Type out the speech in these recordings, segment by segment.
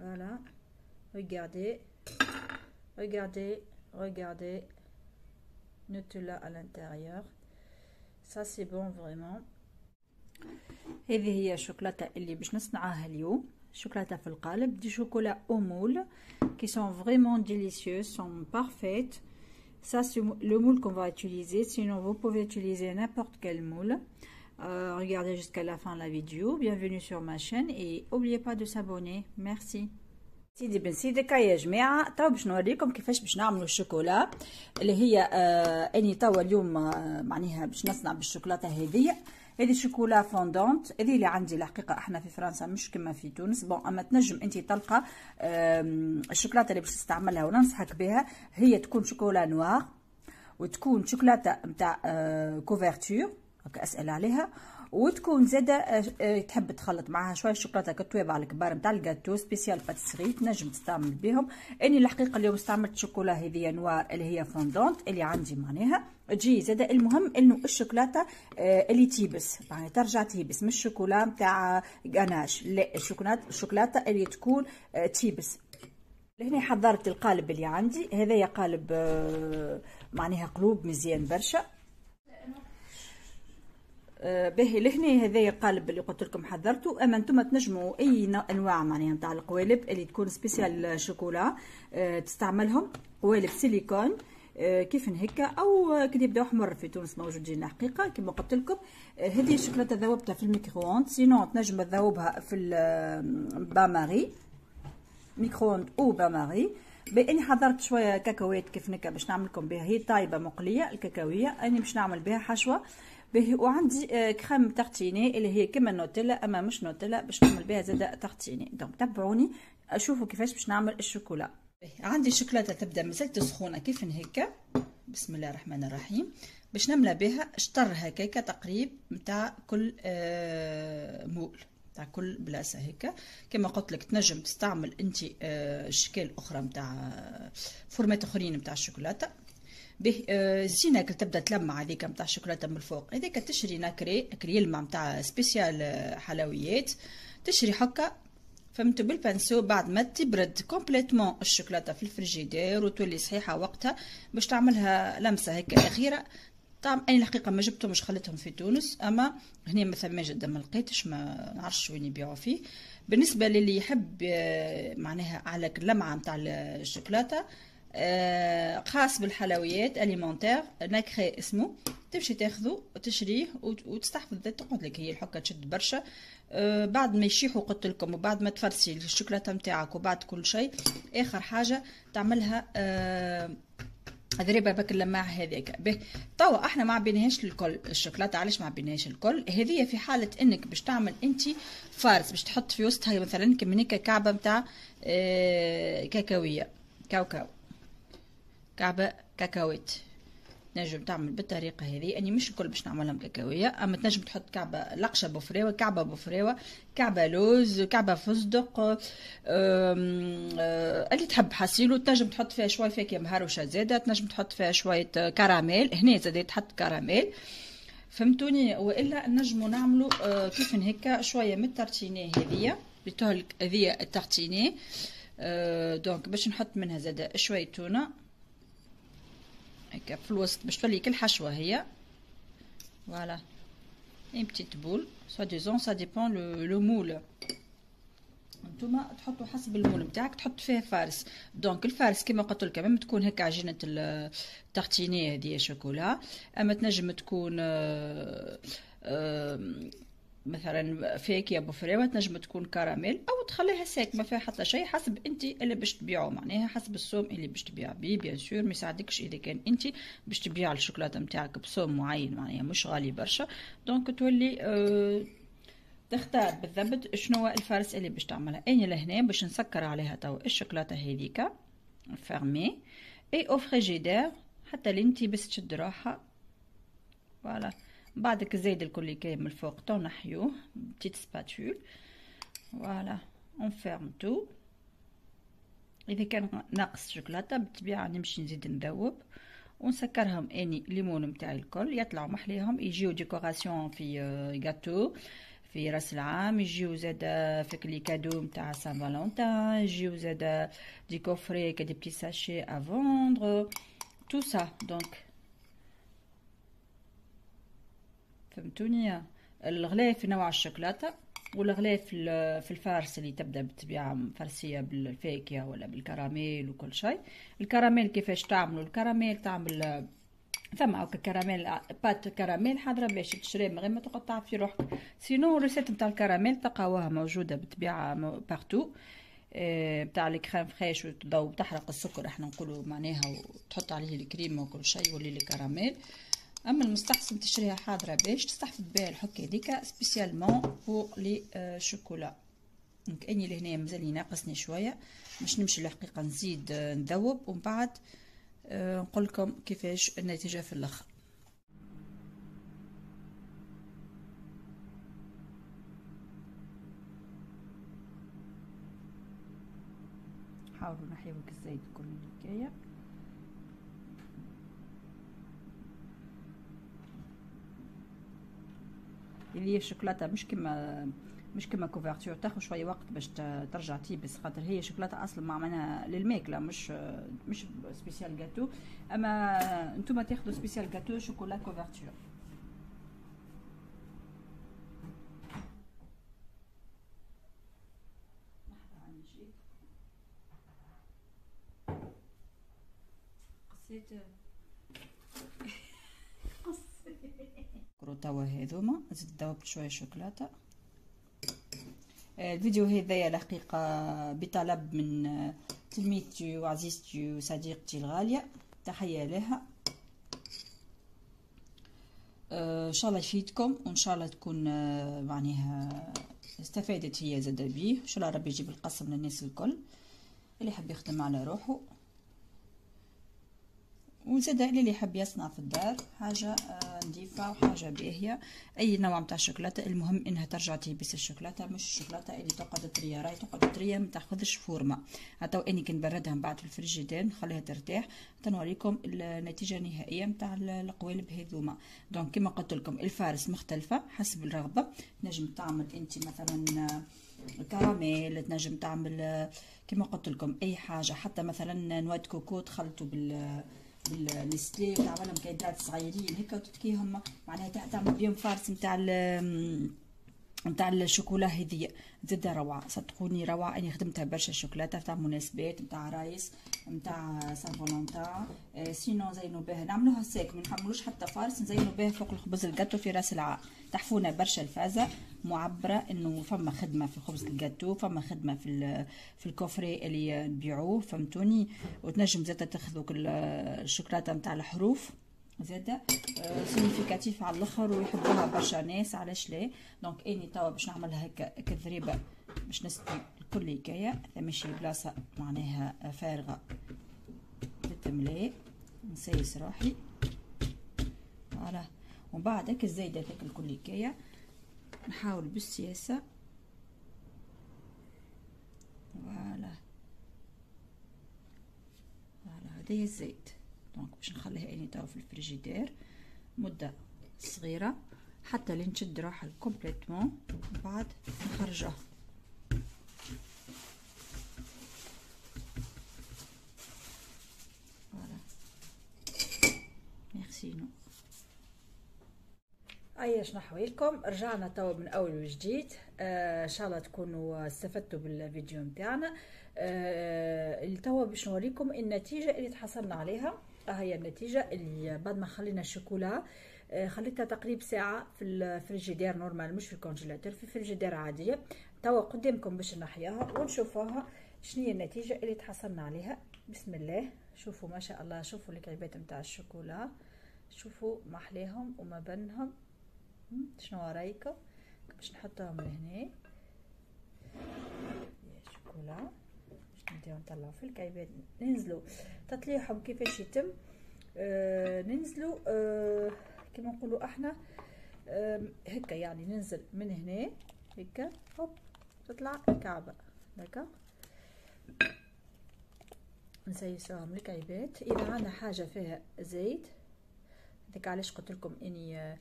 Voilà. Regardez. Regardez. Regardez. Nutella à l'intérieur. Ça c'est bon vraiment. هذه هي الشوكولاتة اللي باش نصنعها اليوم شوكولاتة في القالب دي شوكولا او مول qui sont vraiment délicieuses sont parfaites ça c'est le moule qu'on va utiliser sinon vous pouvez utiliser n'importe quel moule Euh, regardez jusqu'à la fin de la vidéo. Bienvenue sur ma chaîne et n'oubliez pas de s'abonner. Merci. سيدي بن سيدك يا جماعة تو باش نوريكم كيفاش باش نعملوا الشوكولا؟ اللي هي آه أني توا اليوم آه معناها باش نصنع بالشوكولاتة هذه. هذه chocolat fondante. هذه اللي عندي الحقيقة إحنا في فرنسا مش كما في تونس. bon أما تنجم انت تلقى الشوكولاتة اللي باش تستعملها وننصحك بها هي تكون chocolat noir وتكون شوكولاتة نتاع couverture هكا أسأل عليها. وتكون زاده تحب تخلط معها شوية شوكولاتة كالطوابع الكبار نتاع ال gâteau spécial pâtisserie تنجم تستعمل بهم. أني الحقيقة اليوم استعملت شوكولا هذه noir اللي هي fondante اللي عندي معناها. تجي زاده المهم إنه الشوكولاتة اللي تيبس يعني ترجع تيبس مش شوكولا نتاع غناش. لا الشوكولاته الشوكولاتة اللي تكون تيبس. لهنا حضرت القالب اللي عندي. هذايا قالب معناها قلوب مزيان برشا. باهي لهنا هذايا القالب اللي قلت لكم حضرته. أما أنتم تنجموا أي أنواع معناها نتاع القوالب اللي تكون spécial chocolat تستعملهم. قوالب سيليكون كيف هكا أو كي يبداو حمر في تونس موجودين الحقيقة كما قلت لكم. هذه الشوكولاته ذوبتها في ال micro-onde. sinon تنجم تذوبها في ال bain-marie micro-onde أو bain-marie. بأني حضرت شوية كاكاوات كيف هكا باش نعمل لكم بها. هي طايبة مقلية الكاكاوية. أني باش نعمل بها حشوة. باهي وعندي crème tartiner اللي هي كما النوتيلا أما مش نوتيلا باش نعمل بها زاده tartiner donc تبعوني شوفوا كيفاش باش نعمل الشوكولا. عندي الشوكولاته تبدأ مازالت سخونة كيف هكا بسم الله الرحمن الرحيم. باش نملى بها شطر هكاكا تقريب نتاع كل moule تاع كل بلاصة هكا. كما قلت لك تنجم تستعمل انت أشكال أخرى نتاع فورمات أخرين نتاع الشوكولاتة. به الزينه كي تبدأ تلمع هذيك نتاع الشوكولاته من الفوق. هذيك تشري nacré كريلما نتاع spécial حلويات. تشري حكا فهمتوا بال pinceau بعد ما تبرد complètement الشوكولاتة في الفريجيدير وتولي صحيحة وقتها باش تعملها لمسة هيك أخيرة. طعم أنا الحقيقة ما جبتهمش خليتهم في تونس أما هنا ما ثما جدا ما لقيتش ما نعرفش وين يبيعوا فيه. بالنسبة للي يحب معناها على اللمعه نتاع الشوكولاتة خاص بالحلويات اليمونتير ناكري اسمه تمشي تاخذه وتشريه وتستحفظ تقعد لك هي الحكة تشد برشا. بعد ما يشيحوا قلت لكم وبعد ما تفرسي الشوكولاتة نتاعك وبعد كل شيء آخر حاجة تعملها ضريبه بك اللماع هذاك. به توا إحنا ما عبيناهاش الكل الشوكولاتة. علاش ما عبيناهاش الكل؟ هذه في حالة انك باش تعمل انت فارس باش تحط في وسطها مثلا كمنيكا كعبة نتاع كاكاوية كاوكاو. كعبة كاكاويت. نجم تعمل بالطريقة هذه. أني مش الكل باش نعملهم كاكاوية. أما تنجم تحط كعبة لقشة بفريوة كعبة بفريوة كعبة لوز كعبة فستق أم اللي تحب حصيلو. تنجم تحط فيها شوية فاكهة مهروشة زادة. تنجم تحط فيها شوية كراميل. هنا زادة تحط كراميل. فهمتوني؟ وإلا نجمو نعملو كيف هكا شوية من الترتينيه هذيا. بتهلك هذيا ال tartiner donc باش نحط منها زادة شوية تونة. هكا في الوسط باش تولي كل حشوة هي. voilà une petite boule soit disons ça dépend le le moule نتوما تحطوا حسب ال moule نتاعك تحط فيه farce. donc ال farce كما قلت لكم اما تكون هكا عجينه ال tartiner هذه شوكولا. أما تنجم تكون آآ آآ مثلا فاكهه بفريوه تنجم تكون كراميل أو تخليها sec ما فيها حتى شيء حسب انت اللي باش تبيعه معناها حسب السوم اللي باش تبيع بيه bien sûr ما يساعدكش إذا كان انت باش تبيع الشوكولاتة نتاعك بسوم معين معناها مش غالي برشا. donc تولي آه تختار بالضبط شنو هو ال farce اللي باش تعملها. اني لهنا باش نسكر عليها توا الشوكولاتة هذيك fermé et au frigidaire حتى اللي انت بس تشد روحها. voilà بعدك الزيت الكل كاين من الفوق. تنحيوه petite spatule voilà on ferme tout إذا كان ناقص شوكولاتة بالطبيعة نمشي نزيد نذوب. ونسكرهم اني les moules نتاعي الكل. يطلعوا محليهم. يجيو décoration في غاتو في راس العام. يجيو زادا avec les cadeaux نتاع Saint-Valentin. يجيو زادا des coffrets des petits sachets à vendre tout ça donc فهمتوني؟ الخلاف في نوع الشوكولاتة والخلاف في ال farce اللي تبدأ بالطبيعه farcies بالفاكهة ولا بالكراميل وكل شيء. الكراميل كيفاش تعملوا؟ الكراميل تعمل ثم هاكا caramel pâte caramel حاضرة باش تشري من غير ما تقطع في روحك. sinon ال recette نتاع الكراميل تلقاوها موجودة بالطبيعه partout نتاع les crèmes fraîches وتضو تحرق السكر إحنا نقولوا معناها وتحط عليه الكريم وكل شيء يولي le caramel أما المستحسن تشريها حاضرة باش تستحفظ بها الحكه هذيك spécialement pour les chocolats donc أني لهنا مازال يناقصني شوية. باش نمشي الحقيقة نزيد نذوب ومن بعد نقول لكم كيفاش النتيجة في الآخر. حاولوا نحيوك الزيت كل الحكاية اللي هي الشوكولاتة مش كما مش كما couverture تاخذ شوية وقت باش ترجع تيبس خاطر هي شوكولاته أصلا معملها للماكلة مش مش spécial gâteau أما أنتم تاخذوا spécial gâteau chocolat couverture قصيت توا هذوما نزيد نذوب شوية شوكولاته الفيديو هذايا الحقيقة بطلب من تلميذتي وعزيزتي وصديقتي الغاليه تحيه لها ان شاء الله يفيدكم وان شاء الله تكون معناها استفادت هي زاد بيه ان شاء الله ربي يجيب القسم للناس الكل اللي يحب يخدم على روحه وزاد اللي يحب يصنع في الدار. حاجة نظيفة وحاجة باهية. أي نوع نتاع الشوكولاتة المهم إنها ترجع تيبس الشوكولاتة. مش الشوكولاتة اللي تقعد طريه راهي تقعد طريه ما تاخذش فورمة. حتى اني كنبردها من بعد في الفريجيدير نخليها ترتاح. تنوريكم النتيجة النهائية نتاع القوالب هذوما. donc كما قلت لكم ال farces مختلفة حسب الرغبة. نجم تعمل أنت مثلا الكراميل تنجم تعمل كما قلت لكم أي حاجة. حتى مثلا noix de coco تخلطوا بال بالستي وتعملهم كويرات صغيرين هكا وتتكيهم معناها تعمل بيهم farce نتاع نتاع الشوكولا هذيا زاد روعة. صدقوني روعة. اني خدمتها برشا الشوكولاته نتاع مناسبات نتاع رايس نتاع Saint-Valentin آه sinon زينو بها نعملوها sec ما نحملوش حتى farce نزينو بها فوق الخبز الجاتو في راس العام تحفونا برشا الفازة معبرة إنه فما خدمة في خبز الجاتو فما خدمة في في ال coffrets اللي نبيعوه فهمتوني؟ وتنجم زاد تاخذوا الشوكولاتة نتاع الحروف. زادا significatif على الأخر ويحبوها برشا ناس علاش لا؟ donc إني توا باش نعملها هكا كذريبة باش نسقي الكل هكايا ماشي بلاصة معناها فارغة. تتملي نسيس روحي. voilà. ومن بعد هكا الزايدة هذاك الكل هكايا. نحاول بالسياسة. voilà. voilà هذه الزيت donc باش نخليها اني توا في الفريجيدير مدة صغيرة حتى لين تشد روحها complètement بعد نخرجها voilà. merci نو إيش نحويلكم رجعنا توا من أول وجديد. آه شاء الله تكونوا استفدتوا بالفيديو نتاعنا آه توا باش نوريكم النتيجة اللي تحصلنا عليها. هي النتيجة اللي بعد ما خلينا الشوكولا خليتها تقريبا ساعة في ال frigidaire normal مش في ال congélateur في الفريجيدير عادية توا قدامكم باش نحياها ونشوفوها شنو هي النتيجة اللي تحصلنا عليها. بسم الله. شوفوا ما شاء الله شوفوا الكعبات نتاع الشوكولا. شوفوا ما احلاهم وما بنهم شنو رايكم؟ باش نحطهم لهنا. شوكولا. نديو نطلعو في الكعبات ننزلو تطليعهم كيفاش يتم. آه ننزلو آه كما نقولوا إحنا آه هكا يعني ننزل من هنا هكا هوب تطلع الكعبة. هكا نسيسوهم الكعبات إذا عندنا حاجة فيها زيت ديك علاش قلت لكم إني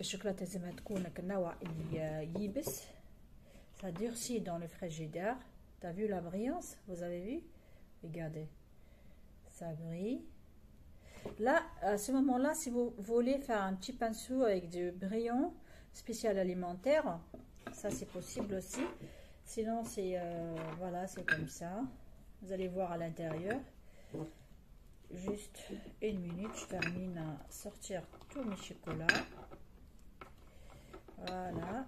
الشوكولاتة لازمها تكون كنوع اللي ça durcit dans le frigidaire vu la brillance? Vous avez vu? Regardez. Ça brille. Là à ce moment là si vous voulez faire un petit pinceau avec du brillant spécial alimentaire ça c'est possible aussi. Sinon c'est euh, voilà c'est comme ça. Vous allez voir à l'intérieur. Juste une minute je termine à sortir tous mes chocolats. Voilà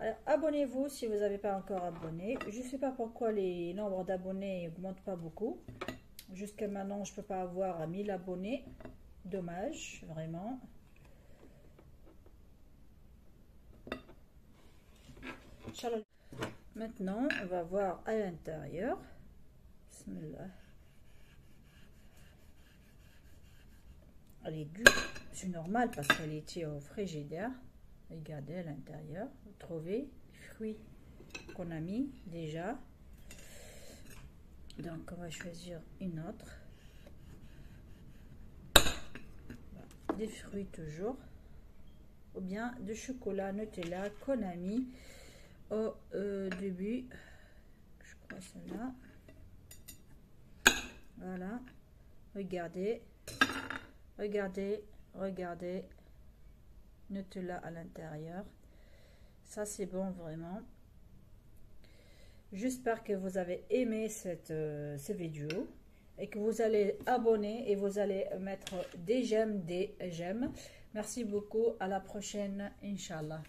alors abonnez-vous si vous n'avez pas encore abonné. Je ne sais pas pourquoi les nombres d'abonnés augmentent pas beaucoup. Jusqu'à maintenant je peux pas avoir 1000 abonnés. Dommage vraiment. Maintenant, on va voir à l'intérieur. Elle est dure, c'est normal parce qu'elle était au frigidaire. Regardez à l'intérieur, vous trouvez fruits qu'on a mis déjà. Donc on va choisir une autre. Des fruits toujours. Ou bien de chocolat Nutella qu'on a mis au euh, début. Je crois celle-là. Voilà. Regardez. Regardez. Regardez. Nutella à l'intérieur. Ça, c'est bon, vraiment. J'espère que vous avez aimé cette, euh, vidéo et que vous allez abonner et vous allez mettre des j'aime, des j'aime. Merci beaucoup. À la prochaine, Inch'Allah.